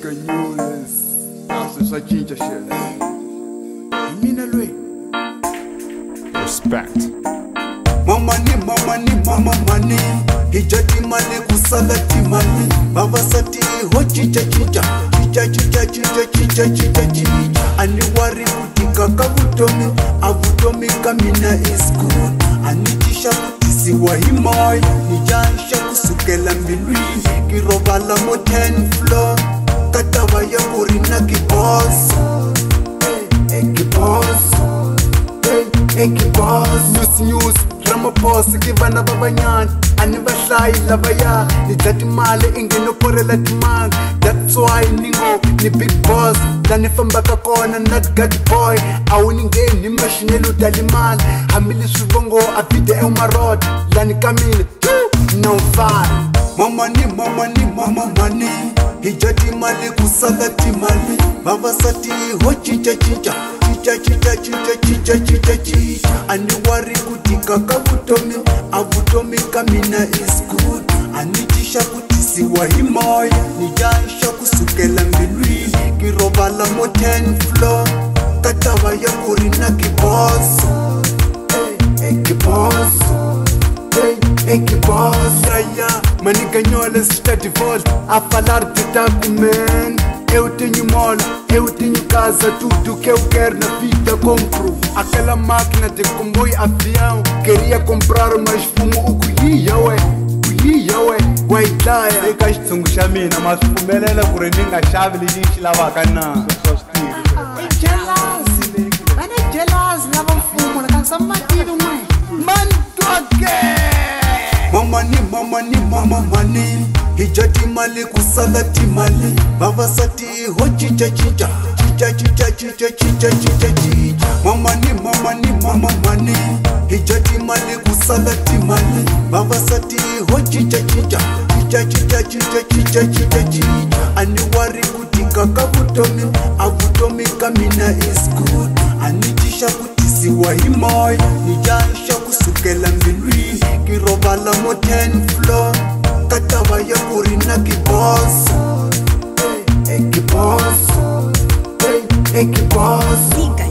canyures Passes sa chincha shit Minalwe Respect More money, more money, more money Hijati mane kusala timani Baba sati ho chicha chicha Chicha chicha chicha chicha chicha chicha Aniwari kutika kavutomi Avutomi kamina is good Anichisha kutisiwa himoy Nijansha kusukela milwi Kirovala mo 10 floor ya kuri na kiboso ekibosnewsnews ramaposa ki vana va vanyana a ni vahlayi lavaya ni dya timali i nge no pfurela timanga datswayi ni ngo ni big boss la ni fambaka kona na gad boy a wu ni ngheni ni maxinelo da li mali hambileswi vongo a bide eumarota la ni kamile no fan momoni momoni momomoni hijati mali kusagati mali mavasati ho chicha chicha chicha chicha chicha chicha chicha chicha aniwari kutika vutomi avutomi kamina is good anichisha kutisiwa hi moya nijaxa kusukela mbilwini kirovala mo 10 floor ka tava ya ku ri na kiboso hey, hey, kiboso hey, hey, kiboso Manicanholas está de voz a falar de Tampman. Eu tenho mole, eu tenho casa, tudo que eu quero na vida compro. Aquela máquina de comboio avião, queria comprar, mas fumo o cuia, ué. Cuia, ué. Guaitaia. É que as tsungas chamina, mas fumelela por a chave, lhe diz que lava a cana. Ai, jelas, Mano, é gelas, lava fumo, na canção batida, ué. Mano, tu é mamani mamani mamamani hija timali kusala timali vavasati ho cincacinca cincacincacincacincacinca mamani mamani mamamani hija timali kusala timali vavasati ho cincacinca cincacincacincacincacinca ani wari kutikaka vutomi a vutomi ka mina iskulu ani cixa kutisiwa hi moya ni jaxa kusukela mbilu na mo 10 floor ka taba ya gore na ke boss ke boss ke boss